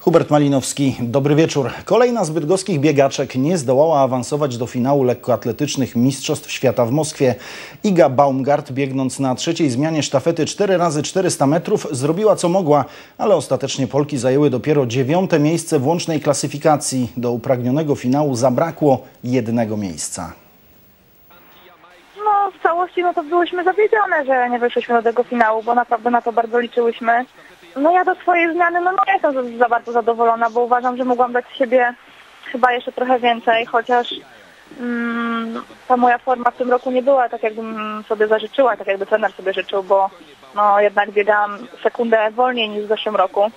Hubert Malinowski, dobry wieczór. Kolejna z bydgoskich biegaczek nie zdołała awansować do finału lekkoatletycznych Mistrzostw Świata w Moskwie. Iga Baumgart, biegnąc na trzeciej zmianie sztafety 4 razy 400 metrów, zrobiła co mogła, ale ostatecznie Polki zajęły dopiero dziewiąte miejsce w łącznej klasyfikacji. Do upragnionego finału zabrakło jednego miejsca. No, w całości no to byłyśmy zawiedzione, że nie wyszliśmy do tego finału, bo naprawdę na to bardzo liczyłyśmy. No ja do swojej zmiany no nie jestem za, bardzo zadowolona, bo uważam, że mogłam dać siebie chyba jeszcze trochę więcej, chociaż mm, ta moja forma w tym roku nie była tak jakbym sobie zażyczyła, tak jakby trener sobie życzył, bo no jednak biegałam sekundę wolniej niż w zeszłym roku.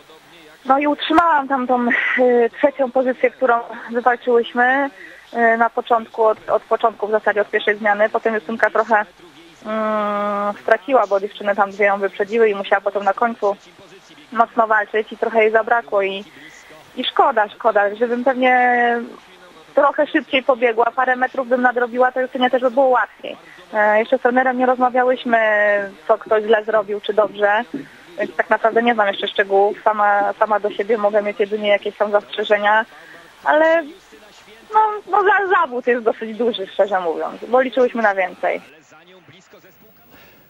No i utrzymałam tam tą y, trzecią pozycję, którą wywalczyłyśmy y, na początku, od, od początku w zasadzie od pierwszej zmiany. Potem Justynka trochę mm, straciła, bo dziewczyny tam dwie ją wyprzedziły i musiała potem na końcu mocno walczyć i trochę jej zabrakło i, i szkoda, szkoda, żebym pewnie trochę szybciej pobiegła, parę metrów bym nadrobiła, to Justynie też by było łatwiej. E, jeszcze z trenerem nie rozmawiałyśmy, co ktoś źle zrobił, czy dobrze, więc tak naprawdę nie znam jeszcze szczegółów, sama, sama do siebie mogę mieć jedynie jakieś tam zastrzeżenia, ale no, no za zawód jest dosyć duży, szczerze mówiąc, bo liczyłyśmy na więcej.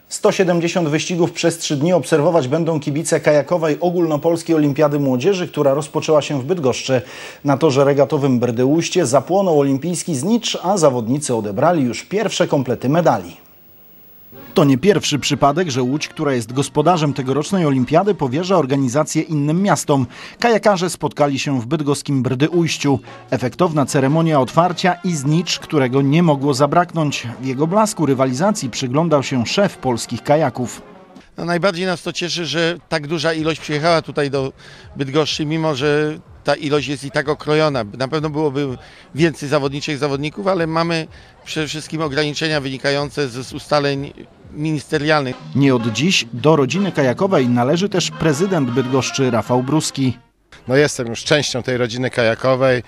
170 wyścigów przez trzy dni obserwować będą kibice kajakowej ogólnopolskiej olimpiady młodzieży, która rozpoczęła się w Bydgoszczy. Na torze regatowym Brdyuście zapłonął olimpijski znicz, a zawodnicy odebrali już pierwsze komplety medali. To nie pierwszy przypadek, że Łódź, która jest gospodarzem tegorocznej olimpiady, powierza organizację innym miastom. Kajakarze spotkali się w bydgoskim Brdyujściu. Efektowna ceremonia otwarcia i znicz, którego nie mogło zabraknąć. W jego blasku rywalizacji przyglądał się szef polskich kajaków. No najbardziej nas to cieszy, że tak duża ilość przyjechała tutaj do Bydgoszczy, mimo że ta ilość jest i tak okrojona. Na pewno byłoby więcej zawodniczych zawodników, ale mamy przede wszystkim ograniczenia wynikające z ustaleń ministerialnych. Nie od dziś do rodziny kajakowej należy też prezydent Bydgoszczy Rafał Bruski. No jestem już częścią tej rodziny kajakowej.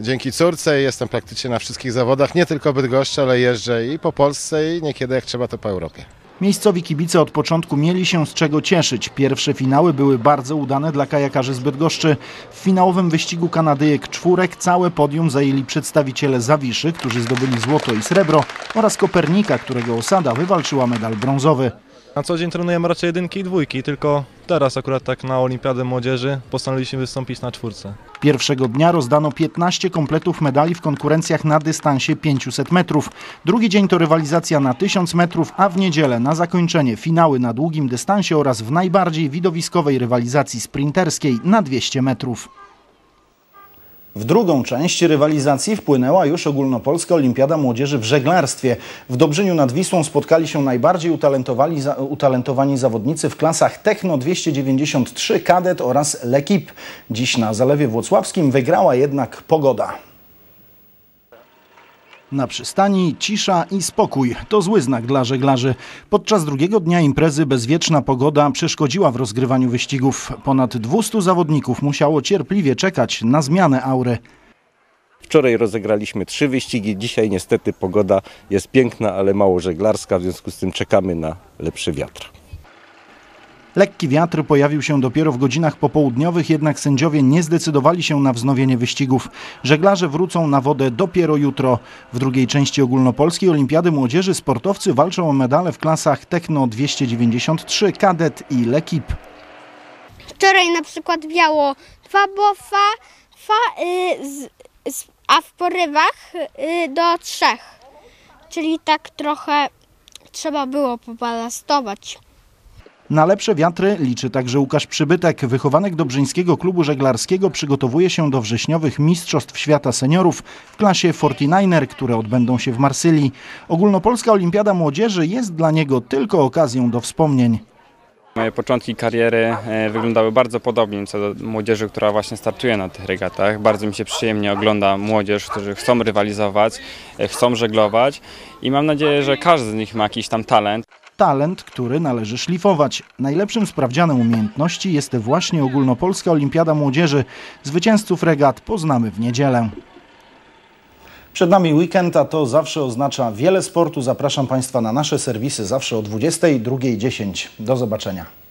Dzięki córce jestem praktycznie na wszystkich zawodach, nie tylko Bydgoszczy, ale jeżdżę i po Polsce i niekiedy jak trzeba to po Europie. Miejscowi kibice od początku mieli się z czego cieszyć. Pierwsze finały były bardzo udane dla kajakarzy z Bydgoszczy. W finałowym wyścigu Kanadyjek czwórek całe podium zajęli przedstawiciele Zawiszy, którzy zdobyli złoto i srebro oraz Kopernika, którego osada wywalczyła medal brązowy. Na co dzień trenujemy raczej jedynki i dwójki, tylko teraz akurat tak na Olimpiadę Młodzieży postanowiliśmy wystąpić na czwórce. Pierwszego dnia rozdano 15 kompletów medali w konkurencjach na dystansie 500 metrów. Drugi dzień to rywalizacja na 1000 metrów, a w niedzielę na zakończenie finały na długim dystansie oraz w najbardziej widowiskowej rywalizacji sprinterskiej na 200 metrów. W drugą część rywalizacji wpłynęła już ogólnopolska olimpiada młodzieży w żeglarstwie. W Dobrzyniu nad Wisłą spotkali się najbardziej utalentowani, zawodnicy w klasach Techno 293, Kadet oraz L'Equipe. Dziś na Zalewie Włocławskim wygrała jednak pogoda. Na przystani cisza i spokój. To zły znak dla żeglarzy. Podczas drugiego dnia imprezy bezwieczna pogoda przeszkodziła w rozgrywaniu wyścigów. Ponad 200 zawodników musiało cierpliwie czekać na zmianę aury. Wczoraj rozegraliśmy trzy wyścigi, dzisiaj niestety pogoda jest piękna, ale mało żeglarska, w związku z tym czekamy na lepszy wiatr. Lekki wiatr pojawił się dopiero w godzinach popołudniowych, jednak sędziowie nie zdecydowali się na wznowienie wyścigów. Żeglarze wrócą na wodę dopiero jutro. W drugiej części ogólnopolskiej Olimpiady Młodzieży sportowcy walczą o medale w klasach Techno 293, Kadet i L'Equipe. Wczoraj na przykład wiało dwa bofa, fa, y, z, z, a w porywach y, do trzech. Czyli tak trochę trzeba było pobalastować. Na lepsze wiatry liczy także Łukasz Przybytek. Wychowanek Dobrzyńskiego Klubu Żeglarskiego przygotowuje się do wrześniowych Mistrzostw Świata Seniorów w klasie 49er, które odbędą się w Marsylii. Ogólnopolska Olimpiada Młodzieży jest dla niego tylko okazją do wspomnień. Moje początki kariery e, wyglądały bardzo podobnie co do młodzieży, która właśnie startuje na tych regatach. Bardzo mi się przyjemnie ogląda młodzież, którzy chcą rywalizować, e, chcą żeglować i mam nadzieję, że każdy z nich ma jakiś tam talent. Talent, który należy szlifować. Najlepszym sprawdzianem umiejętności jest właśnie ogólnopolska Olimpiada Młodzieży. Zwycięzców regat poznamy w niedzielę. Przed nami weekend, a to zawsze oznacza wiele sportu. Zapraszam Państwa na nasze serwisy zawsze o 22.10. Do zobaczenia.